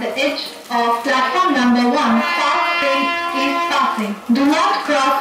the edge of platform number one. Fast train is passing. Do not cross.